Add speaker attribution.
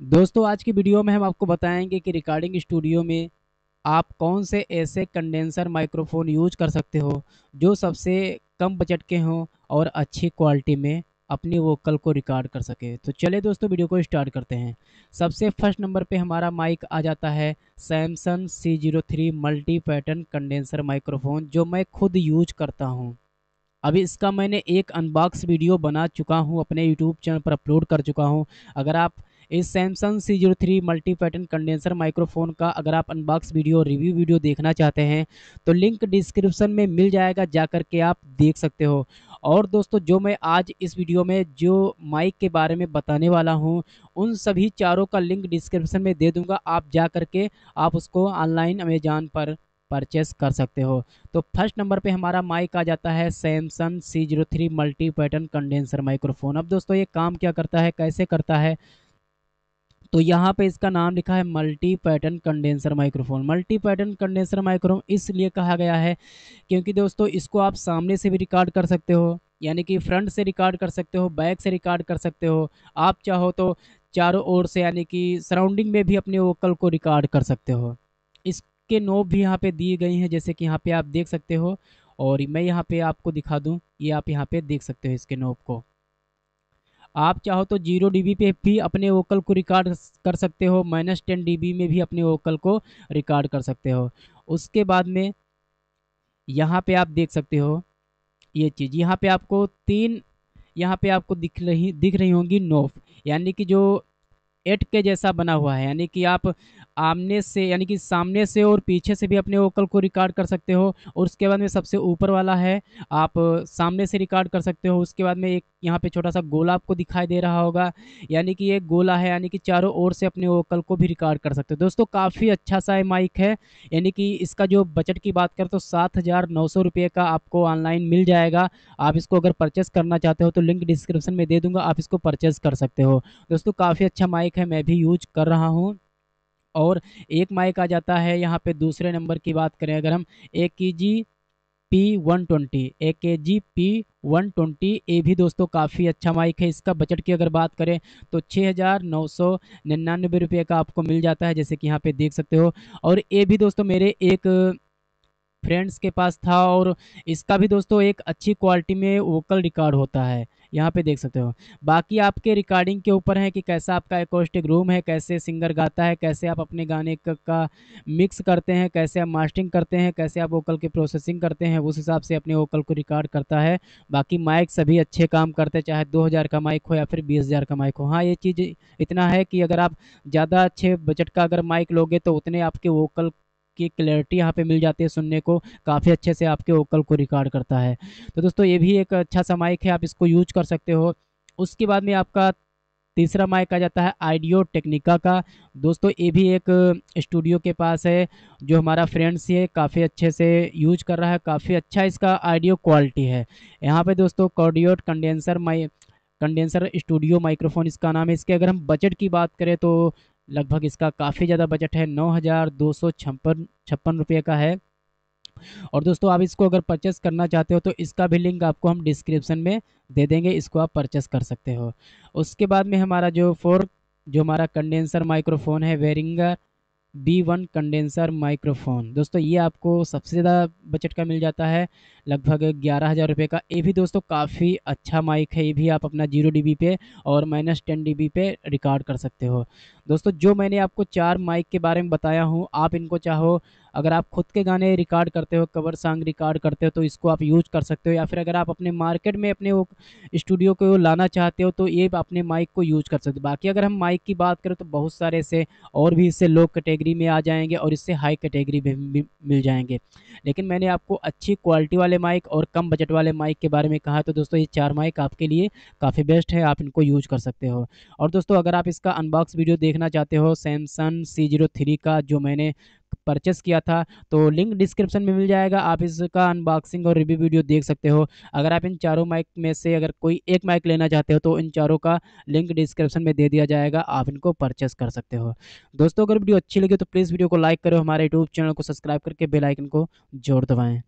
Speaker 1: दोस्तों, आज की वीडियो में हम आपको बताएँगे कि रिकॉर्डिंग स्टूडियो में आप कौन से ऐसे कंडेंसर माइक्रोफोन यूज़ कर सकते हो जो सबसे कम बजट के हों और अच्छी क्वालिटी में अपनी वोकल को रिकॉर्ड कर सके। तो चलिए दोस्तों, वीडियो को स्टार्ट करते हैं। सबसे फ़र्स्ट नंबर पे हमारा माइक आ जाता है Samsung C zero three multi pattern condenser microphone जो मैं खुद यूज़ करता हूँ। अभी इसका मैंने एक अनबॉक्स वीडियो बना चुका हूँ, अपने यूट्यूब चैनल पर अपलोड कर चुका हूँ। अगर आप इस Samsung C zero three multi pattern condenser microphone का अगर आप अनबॉक्स वीडियो रिव्यू वीडियो देखना चाहते हैं तो लिंक डिस्क्रिप्शन में मिल जाएगा जा के आप देख सकते हो। और दोस्तों, जो मैं आज इस वीडियो में, जो माइक के बारे में बताने वाला हूँ, उन सभी चारों का लिंक डिस्क्रिप्शन में दे दूँगा। आप जा के आप उसको ऑनलाइन अमेजान पर परचेस कर सकते हो। तो फ़र्स्ट नंबर पे हमारा माइक आ जाता है Samsung C zero three multi pattern condenser microphone अब दोस्तों, ये काम क्या करता है, कैसे करता है तो यहाँ पे इसका नाम लिखा है multi pattern condenser microphone. Multi pattern condenser microphone इसलिए कहा गया है क्योंकि दोस्तों इसको आप सामने से भी रिकॉर्ड कर सकते हो, यानी कि फ्रंट से रिकॉर्ड कर सकते हो, बैक से रिकॉर्ड कर सकते हो। आप चाहो तो चारों ओर से, यानी कि सराउंडिंग में भी अपने वोकल को रिकॉर्ड कर सकते हो। इसके नोब भी यहाँ पे दिए गई हैं, जैसे कि यहाँ पे आप देख सकते हो। और मैं यहाँ पे आपको दिखा दूँ, ये आप यहाँ पे देख सकते हो इसके नोब को। आप चाहो तो ज़ीरो डीबी पे भी अपने वोकल को रिकॉर्ड कर सकते हो, माइनस टेन डी में भी अपने वोकल को रिकॉर्ड कर सकते हो। उसके बाद में यहाँ पे आप देख सकते हो ये चीज़। यहाँ पे आपको तीन, यहाँ पे आपको दिख रही दिख रही होंगी नोफ। यानी कि जो एट के जैसा बना हुआ है, यानी कि आप आमने से, यानी कि सामने से और पीछे से भी अपने वोकल को रिकॉर्ड कर सकते हो। और उसके बाद में सबसे ऊपर वाला है, आप सामने से रिकॉर्ड कर सकते हो। उसके बाद में एक यहाँ पे छोटा सा गोला आपको दिखाई दे रहा होगा। यानी कि ये गोला है, यानी कि चारों ओर से अपने वोकल को भी रिकॉर्ड कर सकते हो। दोस्तों, काफ़ी अच्छा सा ये माइक है। यानी कि इसका जो बजट की बात करें तो सात हज़ार नौ सौ रुपये का आपको ऑनलाइन मिल जाएगा। आप इसको अगर परचेस करना चाहते हो तो लिंक डिस्क्रिप्शन में दे दूँगा, आप इसको परचेस कर सकते हो। दोस्तों, काफ़ी अच्छा माइक है, मैं भी यूज़ कर रहा हूँ। और एक माइक आ जाता है। यहाँ पे दूसरे नंबर की बात करें, अगर हम A K G P one twenty A K G P one twenty, ये भी दोस्तों काफ़ी अच्छा माइक है। इसका बजट की अगर बात करें तो छः हज़ार नौ सौ निन्यानवे रुपये का आपको मिल जाता है, जैसे कि यहाँ पे देख सकते हो। और ये भी दोस्तों मेरे एक फ्रेंड्स के पास था, और इसका भी दोस्तों एक अच्छी क्वालिटी में वोकल रिकॉर्ड होता है। यहाँ पे देख सकते हो। बाकी आपके रिकॉर्डिंग के ऊपर है कि कैसा आपका एकोस्टिक रूम है, कैसे सिंगर गाता है, कैसे आप अपने गाने का मिक्स करते हैं, कैसे आप मास्टरिंग करते हैं, कैसे आप वोकल की प्रोसेसिंग करते हैं, उस हिसाब से अपने वोकल को रिकॉर्ड करता है। बाकी माइक सभी अच्छे काम करते हैं, चाहे दो हज़ार का माइक हो या फिर बीस का माइक हो। हाँ ये चीज़ इतना है कि अगर आप ज़्यादा अच्छे बजट का अगर माइक लोगे तो उतने आपके वोकल की क्लैरिटी यहाँ पे मिल जाती है सुनने को, काफ़ी अच्छे से आपके वोकल को रिकॉर्ड करता है। तो दोस्तों, ये भी एक अच्छा सा माइक है, आप इसको यूज़ कर सकते हो। उसके बाद में आपका तीसरा माइक आ जाता है आइडियो टेक्निका का। दोस्तों, ये भी एक स्टूडियो के पास है, जो हमारा फ्रेंड्स है काफ़ी अच्छे से यूज़ कर रहा है, काफ़ी अच्छा इसका आइडियो क्वालिटी है। यहाँ पे दोस्तों cardioid condenser mic condenser studio microphone इसका नाम है। इसके अगर हम बजट की बात करें तो लगभग इसका काफ़ी ज़्यादा बजट है, नौ हज़ार दो सौ छप्पन छप्पन रुपये का है। और दोस्तों, आप इसको अगर परचेस करना चाहते हो तो इसका भी लिंक आपको हम डिस्क्रिप्शन में दे देंगे, इसको आप परचेस कर सकते हो। उसके बाद में हमारा जो फोर जो हमारा कंडेंसर माइक्रोफोन है Behringer B one condenser microphone दोस्तों, ये आपको सबसे ज़्यादा बजट का मिल जाता है। लगभग ग्यारह हज़ार रुपये का। ये भी दोस्तों काफ़ी अच्छा माइक है। ये भी आप अपना ज़ीरो डी पे और माइनस टेन डी पे रिकॉर्ड कर सकते हो। दोस्तों, जो मैंने आपको चार माइक के बारे में बताया हूँ, आप इनको चाहो, अगर आप खुद के गाने रिकॉर्ड करते हो कवर सॉन्ग रिकॉर्ड करते हो तो इसको आप यूज़ कर सकते हो। या फिर अगर आप अपने मार्केट में अपने वो स्टूडियो को लाना चाहते हो तो ये अपने माइक को यूज़ कर सकते हो। बाकी अगर हम माइक की बात करें तो बहुत सारे ऐसे और भी इससे लो कैटेगरी में आ जाएँगे और इससे हाई कैटेगरी में मिल जाएँगे। लेकिन मैंने आपको अच्छी क्वालिटी वाले माइक और कम बजट वाले माइक के बारे में कहा तो दोस्तों ये चार माइक आपके लिए काफ़ी बेस्ट है, आप इनको यूज़ कर सकते हो। और दोस्तों, अगर आप इसका अनबॉक्स वीडियो देखना चाहते हो सैमसंग सी ज़ीरो थ्री का जो मैंने परचेस किया था तो लिंक डिस्क्रिप्शन में मिल जाएगा। आप इसका अनबॉक्सिंग और रिव्यू वीडियो देख सकते हो। अगर आप इन चारों माइक में से अगर कोई एक माइक लेना चाहते हो तो इन चारों का लिंक डिस्क्रिप्शन में दे दिया जाएगा। आप इनको परचेस कर सकते हो। दोस्तों, अगर वीडियो अच्छी लगी तो प्लीज़ वीडियो को लाइक करो हमारे यूट्यूब चैनल को सब्सक्राइब करके बेलाइकन को जोड़ दबाएँ।